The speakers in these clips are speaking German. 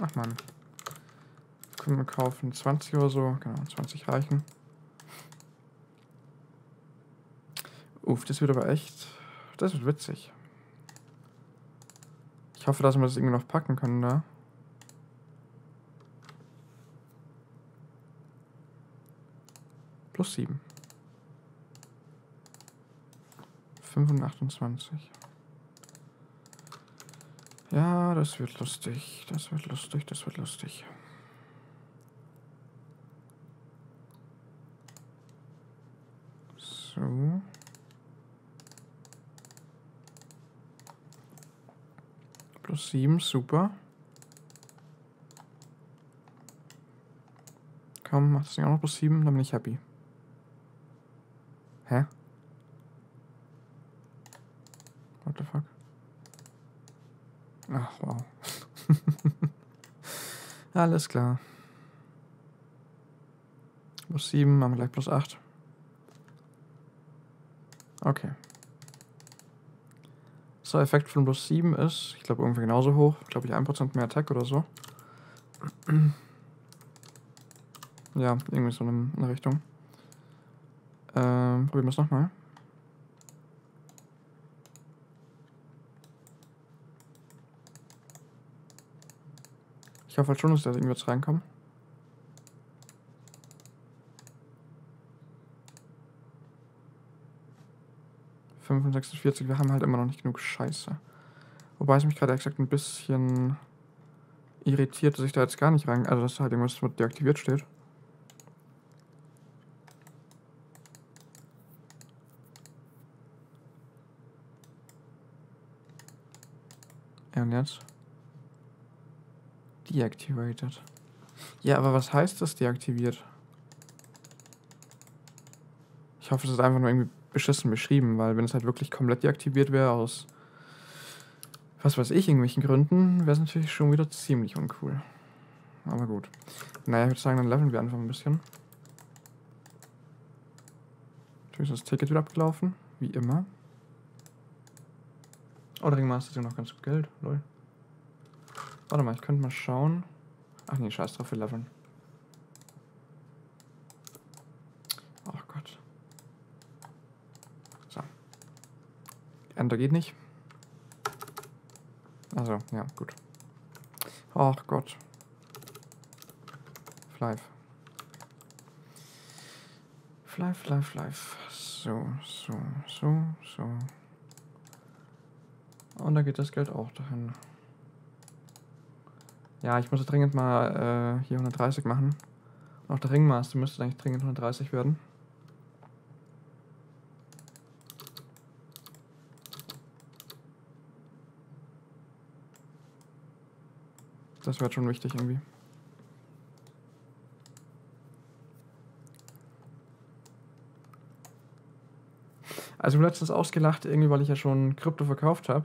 Ach man. Können wir kaufen 20 oder so. Genau, 20 reichen. Uff, das wird aber echt... Das wird witzig. Ich hoffe, dass wir das irgendwie noch packen können da. Plus 7. 25. Ja, das wird lustig. Das wird lustig, das wird lustig. So. Plus 7, super. Komm, mach das Ding auch noch plus 7, dann bin ich happy. Hä? What the fuck? Ach, wow. Alles klar. Plus 7, machen wir gleich plus 8. Okay. So, Effekt von plus 7 ist, ich glaube, irgendwie genauso hoch. Glaube ich, 1% mehr Attack oder so. ja, irgendwie so in eine Richtung. Ähm, probieren wir es nochmal. Ich hoffe halt schon, dass da irgendwie was reinkommt. wir haben halt immer noch nicht genug Scheiße. Wobei es mich gerade exakt ein bisschen irritiert, dass ich da jetzt gar nicht rein... Also, dass halt irgendwas mit deaktiviert steht. Ja, und jetzt? Deactivated. Ja, aber was heißt das deaktiviert? Ich hoffe, es ist einfach nur irgendwie beschissen beschrieben, weil wenn es halt wirklich komplett deaktiviert wäre aus was weiß ich, irgendwelchen Gründen, wäre es natürlich schon wieder ziemlich uncool. Aber gut. Naja, ich würde sagen, dann leveln wir einfach ein bisschen. Natürlich ist das Ticket wieder abgelaufen, wie immer. Oh, der Ringmaster ist ja noch ganz gut Geld, lol. Warte mal, ich könnte mal schauen. Ach nee, scheiß drauf, wir leveln. Ach Gott. So. Enter geht nicht. Also, ja, gut. Ach Gott. Flive. Flive, flive, flive. So, so, so, so. Und da geht das Geld auch dahin. Ja, ich muss dringend mal äh, hier 130 machen. Und auch der Ringmaster müsste eigentlich dringend 130 werden. Das wäre schon wichtig irgendwie. Also letztens ausgelacht, irgendwie, weil ich ja schon Krypto verkauft habe.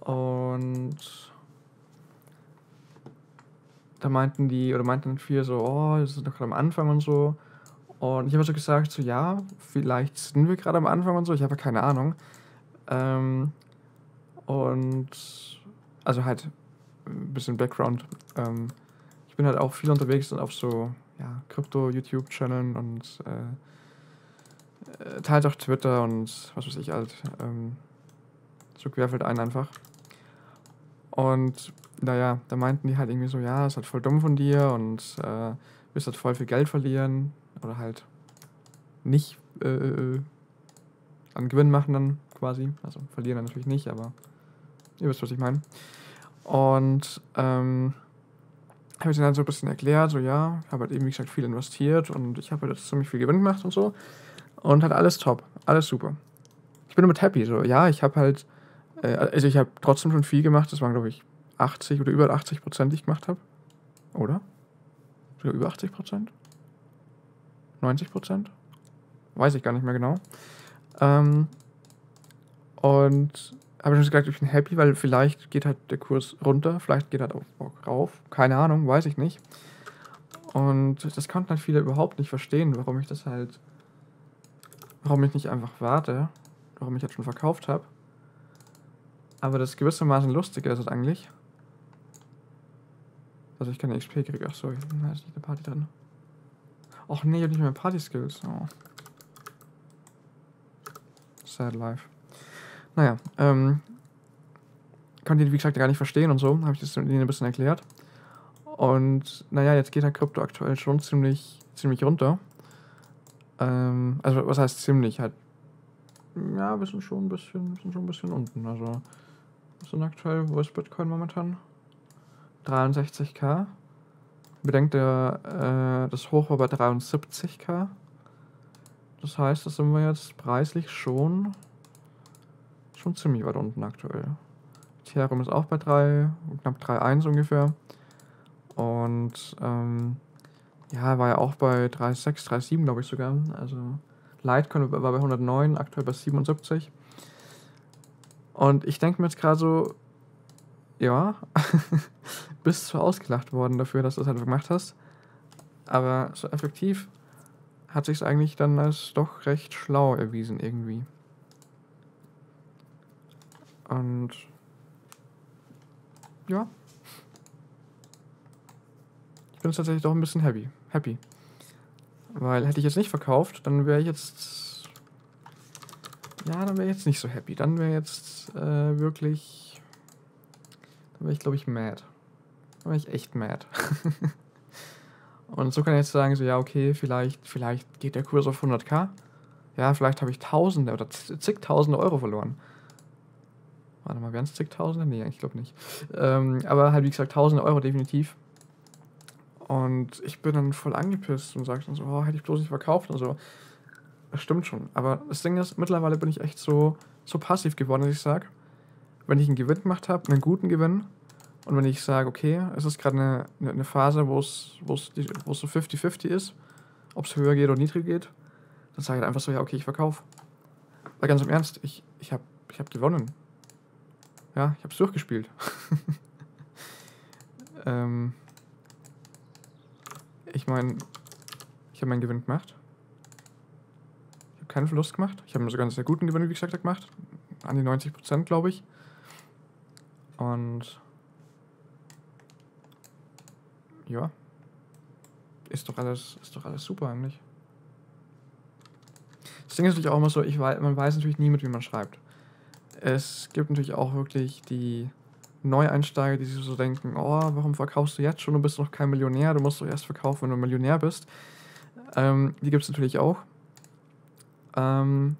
Und da meinten die, oder meinten viele so, oh, das ist doch gerade am Anfang und so. Und ich habe so gesagt, so ja, vielleicht sind wir gerade am Anfang und so, ich habe keine Ahnung. Ähm, und also halt ein bisschen Background. Ähm, ich bin halt auch viel unterwegs und auf so ja, Krypto-YouTube-Channeln und äh, äh, teilt auch Twitter und was weiß ich halt. Ähm, so querfeld ein einfach. Und naja, da meinten die halt irgendwie so, ja, ist halt voll dumm von dir und äh, wirst halt voll viel Geld verlieren oder halt nicht äh, äh, an Gewinn machen dann quasi. Also verlieren dann natürlich nicht, aber ihr wisst, was ich meine. Und ähm, habe ich dann so ein bisschen erklärt, so ja, habe halt eben, wie gesagt, viel investiert und ich habe halt ziemlich viel Gewinn gemacht und so. Und halt alles top, alles super. Ich bin damit happy, so ja, ich habe halt, äh, also ich habe trotzdem schon viel gemacht, das waren glaube ich 80 oder über 80 Prozent, die ich gemacht habe. Oder? Sogar über 80 Prozent? 90 Prozent? Weiß ich gar nicht mehr genau. Ähm, und habe schon gesagt, ich bin happy, weil vielleicht geht halt der Kurs runter, vielleicht geht halt auch rauf. Keine Ahnung, weiß ich nicht. Und das konnten halt viele überhaupt nicht verstehen, warum ich das halt, warum ich nicht einfach warte, warum ich halt schon verkauft habe. Aber das gewissermaßen Lustige ist es eigentlich. Also ich keine XP kriege. Ach so, da ist nicht eine Party drin. Ach nee, ich hab nicht mehr Party-Skills. Oh. Sad life. Naja, ähm, konnte ihn, wie gesagt, gar nicht verstehen und so. Habe ich das ihnen ein bisschen erklärt. Und naja, jetzt geht der Krypto aktuell schon ziemlich, ziemlich runter. Ähm, also was heißt ziemlich? Halt, ja, wir sind schon ein bisschen, wir sind schon ein bisschen unten. Also, sind aktuell, wo ist Bitcoin momentan? 63k. Bedenkt, der, äh, das Hoch war bei 73k. Das heißt, das sind wir jetzt preislich schon, schon ziemlich weit unten aktuell. Ethereum ist auch bei 3, knapp 3,1 ungefähr. Und ähm, ja, war ja auch bei 3,6, 3,7 glaube ich sogar. Also Litecoin war bei 109, aktuell bei 77. Und ich denke mir jetzt gerade so, ja, bist zwar ausgelacht worden dafür, dass du das halt gemacht hast, aber so effektiv hat sich eigentlich dann als doch recht schlau erwiesen irgendwie. Und ja, ich bin jetzt tatsächlich doch ein bisschen happy. Happy. Weil hätte ich jetzt nicht verkauft, dann wäre ich jetzt. Ja, dann wäre ich jetzt nicht so happy. Dann wäre jetzt äh, wirklich. Dann wäre ich, glaube ich, mad. Dann wäre ich echt mad. Und so kann ich jetzt sagen, so, ja, okay, vielleicht, vielleicht geht der Kurs auf 100k. Ja, vielleicht habe ich Tausende oder zigtausende Euro verloren. Warte mal, wären es zigtausende? Nee, ich glaube nicht. Ähm, aber halt, wie gesagt, tausende Euro definitiv. Und ich bin dann voll angepisst und sage dann so, oh, hätte ich bloß nicht verkauft und so. Das stimmt schon. Aber das Ding ist, mittlerweile bin ich echt so, so passiv geworden, dass ich sage, wenn ich einen Gewinn gemacht habe, einen guten Gewinn, und wenn ich sage, okay, es ist gerade eine, eine Phase, wo es, wo es, wo es so 50-50 ist, ob es höher geht oder niedriger geht, dann sage ich einfach so, ja, okay, ich verkaufe. Weil ganz im Ernst, ich, ich habe ich hab gewonnen. Ja, ich habe es durchgespielt. ähm, ich meine, ich habe meinen Gewinn gemacht. Keinen Verlust gemacht. Ich habe sogar einen sehr guten Gewinn, wie gesagt, gemacht. An die 90 Prozent, glaube ich. Und ja. Ist doch alles, ist doch alles super eigentlich. Das Ding ist natürlich auch immer so, ich weiß, man weiß natürlich nie, mit wie man schreibt. Es gibt natürlich auch wirklich die Neueinsteiger, die sich so denken, oh, warum verkaufst du jetzt schon, du bist noch kein Millionär, du musst doch erst verkaufen, wenn du Millionär bist. Ähm, die gibt es natürlich auch. Ähm,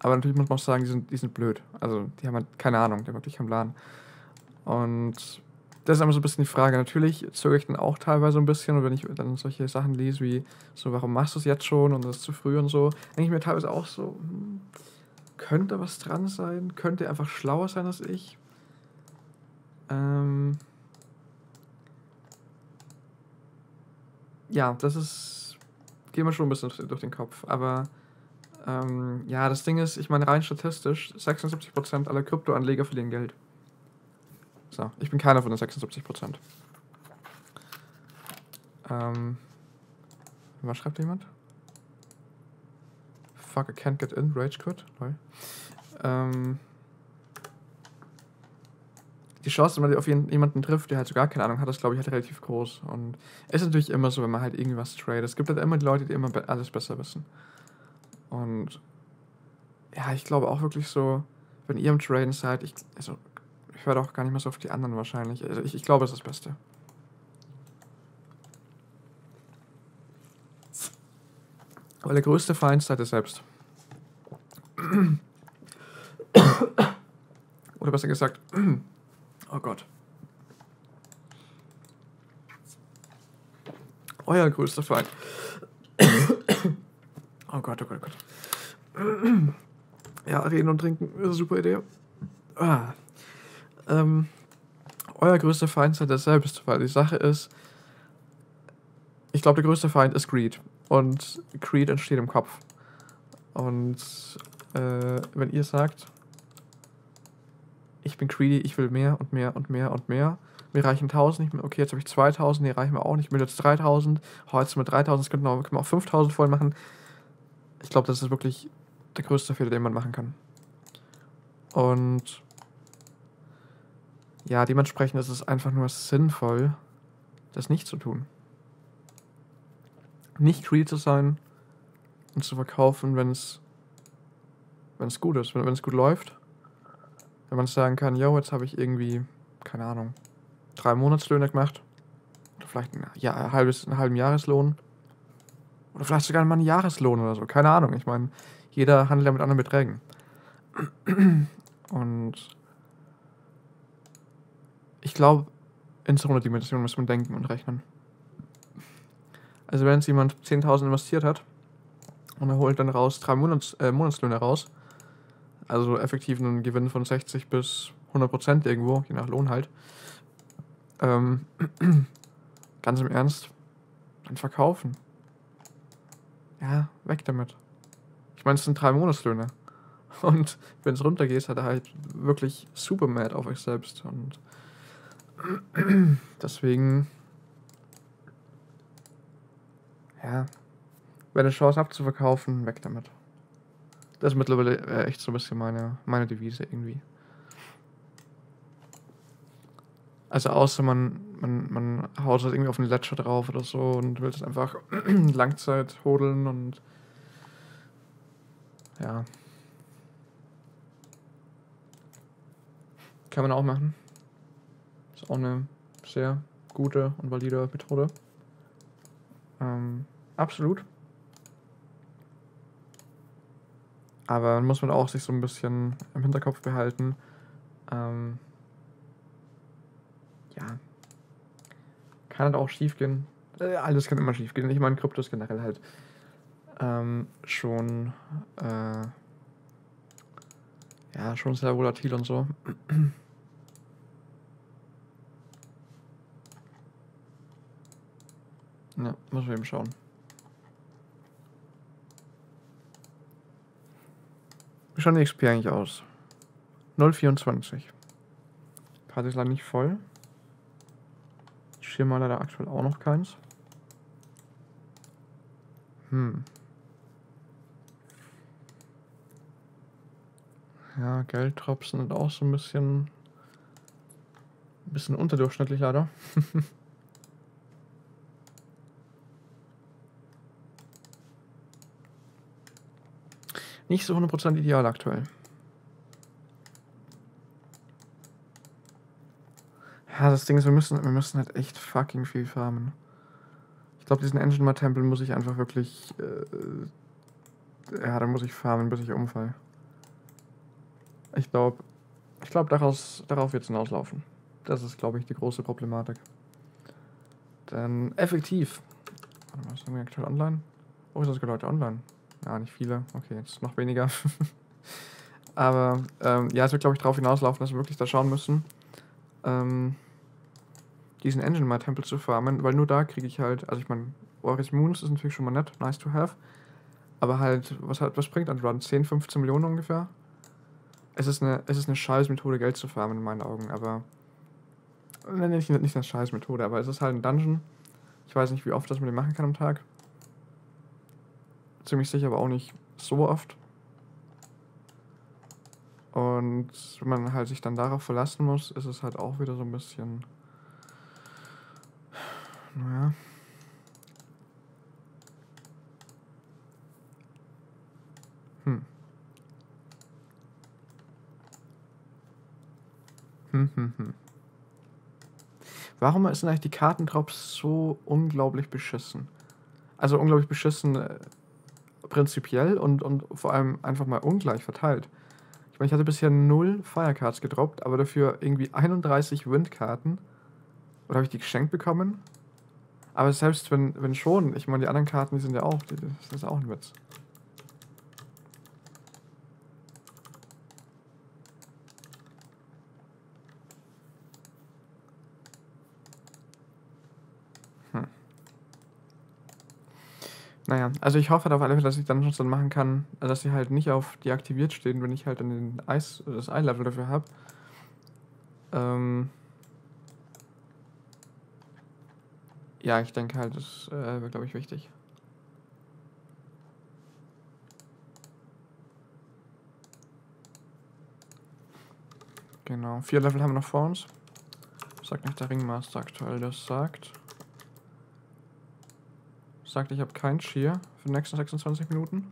aber natürlich muss man auch sagen, die sind, die sind blöd. Also die haben halt keine Ahnung, die haben wirklich keinen Plan. Und das ist immer so ein bisschen die Frage. Natürlich zögere ich dann auch teilweise ein bisschen und wenn ich dann solche Sachen lese wie so, warum machst du es jetzt schon und das ist zu früh und so, denke ich mir teilweise auch so, hm, könnte was dran sein, könnte einfach schlauer sein als ich. Ähm ja, das ist, geht mir schon ein bisschen durch den Kopf, aber ähm, ja, das Ding ist, ich meine rein statistisch, 76% aller Kryptoanleger verlieren Geld. So, ich bin keiner von den 76 Prozent. Ähm, was schreibt jemand? Fuck, I can't get in, Rage Quit. Ähm, die Chance, wenn man auf jemanden trifft, der halt so gar keine Ahnung hat, ist, glaube ich, halt relativ groß. Und ist natürlich immer so, wenn man halt irgendwas tradet. Es gibt halt immer die Leute, die immer alles besser wissen. Und ja, ich glaube auch wirklich so, wenn ihr im Traden seid, ich, also ich höre auch gar nicht mehr so auf die anderen wahrscheinlich. Also ich, ich glaube, es ist das Beste. Weil der größte Feind seid ihr selbst. Oder besser gesagt, oh Gott. Euer größter Feind. Oh Gott, oh Gott, oh Gott. Ja, reden und trinken ist eine super Idee. Ah ähm, euer größter Feind seid ihr selbst, weil die Sache ist, ich glaube, der größte Feind ist Greed. Und Greed entsteht im Kopf. Und äh, wenn ihr sagt, ich bin greedy, ich will mehr und mehr und mehr und mehr, mir reichen 1000 nicht okay, jetzt habe ich 2000, die reichen mir auch nicht, ich will jetzt 3000, heute mit 3000, das könnten wir auch 5000 voll machen. Ich glaube, das ist wirklich der größte Fehler, den man machen kann. Und ja, dementsprechend ist es einfach nur sinnvoll, das nicht zu tun. Nicht greedy zu sein und zu verkaufen, wenn es wenn es gut ist, wenn, es gut läuft. Wenn man sagen kann, yo, jetzt habe ich irgendwie, keine Ahnung, drei Monatslöhne gemacht. Oder vielleicht ein, ja, ein halbes, einen halben Jahreslohn. Oder vielleicht sogar mal einen Jahreslohn oder so. Keine Ahnung. Ich meine, jeder handelt ja mit anderen Beträgen. Und ich glaube, in so einer Dimension muss man denken und rechnen. Also wenn jetzt jemand 10.000 investiert hat und er holt dann raus drei Monats, äh, Monatslöhne raus, also effektiv einen Gewinn von 60 bis 100 Prozent irgendwo, je nach Lohn halt, ähm, ganz im Ernst, dann verkaufen. Ja, weg damit. Ich meine, es sind drei Monatslöhne. Und wenn es runtergeht, hat er halt wirklich super mad auf euch selbst. Und deswegen, ja, wenn eine Chance habt zu verkaufen, weg damit. Das ist mittlerweile äh, echt so ein bisschen meine, meine Devise irgendwie. Also außer man, man, man haut halt irgendwie auf einen Ledger drauf oder so und will es einfach Langzeit hodeln und ja. Kann man auch machen. Ist auch eine sehr gute und valide Methode. Ähm, absolut. Aber muss man auch sich so ein bisschen im Hinterkopf behalten. Ähm, ja. Kann halt auch schief gehen. Äh, alles kann immer schief gehen. Ich meine, Krypto ist generell halt ähm, schon, äh, ja, schon sehr volatil und so. ja, muss man eben schauen. Wie schaut die XP eigentlich aus? 0,24. Karte ist leider nicht voll. Schirm leider aktuell auch noch keins. Hm. Ja, Geldtropfen sind auch so ein bisschen. Ein bisschen unterdurchschnittlich leider. nicht so 100% ideal aktuell. Ja, das Ding ist, wir müssen, wir müssen halt echt fucking viel farmen. Ich glaube, diesen Engine Mar Tempel muss ich einfach wirklich. Äh, ja, da muss ich farmen, bis ich umfall. Ich glaube, ich glaube, daraus, darauf wird es hinauslaufen. Das ist, glaube ich, die große Problematik. Denn effektiv. Warte mal, sind wir aktuell online? Oh, ist das Leute online? Ja, nicht viele. Okay, jetzt noch weniger. Aber ähm, ja, es wird, glaube ich, darauf hinauslaufen, dass wir wirklich da schauen müssen, ähm, diesen Engine mal Tempel zu farmen, weil nur da kriege ich halt, also ich meine, Oris Moons ist natürlich schon mal nett, nice to have. Aber halt, was, hat, was bringt ein Run? 10, 15 Millionen ungefähr? Es ist eine, es ist eine scheiß Methode, Geld zu farmen in meinen Augen, aber. Nein, nicht, nicht eine scheiß Methode, aber es ist halt ein Dungeon. Ich weiß nicht, wie oft das man den machen kann am Tag ziemlich sicher, aber auch nicht so oft. Und wenn man halt sich dann darauf verlassen muss, ist es halt auch wieder so ein bisschen. Naja. Hm. Hm, hm, hm. Warum sind eigentlich die Kartentrops so unglaublich beschissen? Also unglaublich beschissen äh, prinzipiell und, und vor allem einfach mal ungleich verteilt. Ich meine, ich hatte bisher null Firecards gedroppt, aber dafür irgendwie 31 Windkarten. Oder habe ich die geschenkt bekommen? Aber selbst wenn, wenn schon, ich meine, die anderen Karten, die sind ja auch, das ist auch ein Witz. Naja, also ich hoffe auf alle Fälle, dass ich dann schon machen kann, dass sie halt nicht auf deaktiviert stehen, wenn ich halt dann den Eis, das Eye-Level dafür habe. Ähm ja, ich denke halt, das äh, wäre, glaube ich, wichtig. Genau, vier Level haben wir noch vor uns. Sagt nicht der Ringmaster aktuell, das sagt. Sagt, ich habe kein Cheer für die nächsten 26 Minuten.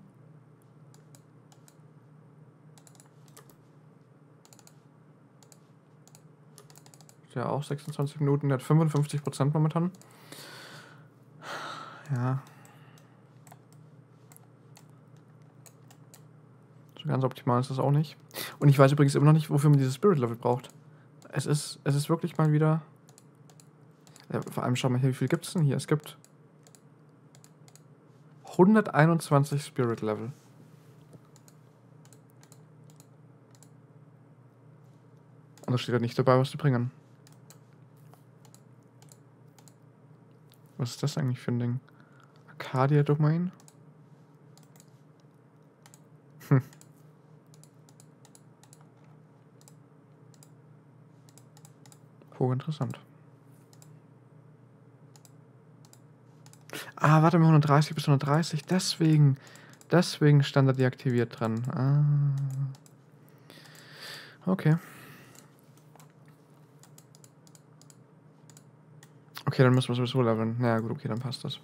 Der auch 26 Minuten, der hat 55% momentan. Ja. So ganz optimal ist das auch nicht. Und ich weiß übrigens immer noch nicht, wofür man dieses Spirit Level braucht. Es ist, es ist wirklich mal wieder. Ja, vor allem schau mal hier, wie viel gibt es denn hier? Es gibt 121 Spirit Level. Und da steht ja nicht dabei, was die bringen. Was ist das eigentlich für ein Ding? Arcadia Domain? Hm. Hochinteressant. Ah, warte mal, 130 bis 130. Deswegen, deswegen stand da deaktiviert dran. Ah. Okay. Okay, dann müssen wir sowieso leveln. Na naja, gut, okay, dann passt das.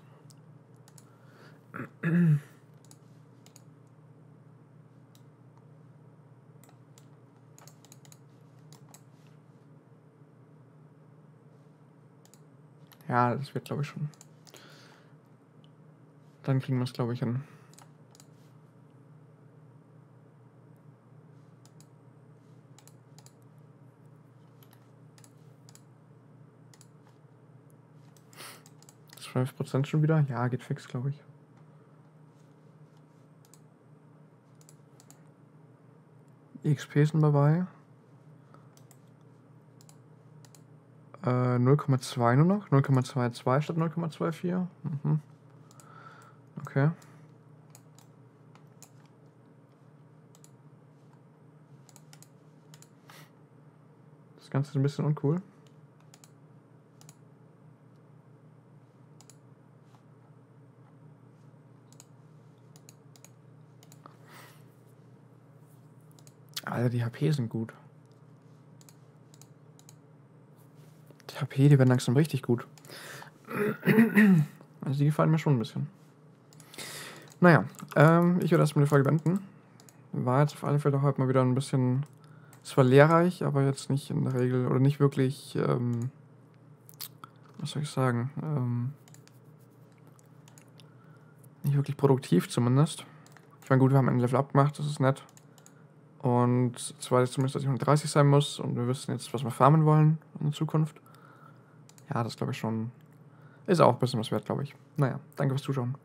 Ja, das wird, glaube ich, schon. Dann kriegen wir es, glaube ich, hin. Zwölf Prozent schon wieder? Ja, geht fix, glaube ich. XP sind dabei. Äh, 0,2 nur noch. 0,22 statt 0,24. Mhm. Okay. Das Ganze ist ein bisschen uncool. Alter, die HP sind gut. Die HP, die werden langsam richtig gut. Also die gefallen mir schon ein bisschen. Naja, ähm, ich würde erstmal die Folge beenden. War jetzt auf alle Fälle heute mal wieder ein bisschen. Es war lehrreich, aber jetzt nicht in der Regel oder nicht wirklich. Ähm, was soll ich sagen? Ähm, nicht wirklich produktiv zumindest. Ich meine, gut, wir haben ein Level Up gemacht, das ist nett. Und zwar ist zumindest, dass ich 130 sein muss und wir wissen jetzt, was wir farmen wollen in der Zukunft. Ja, das glaube ich schon. Ist auch ein bisschen was wert, glaube ich. Naja, danke fürs Zuschauen.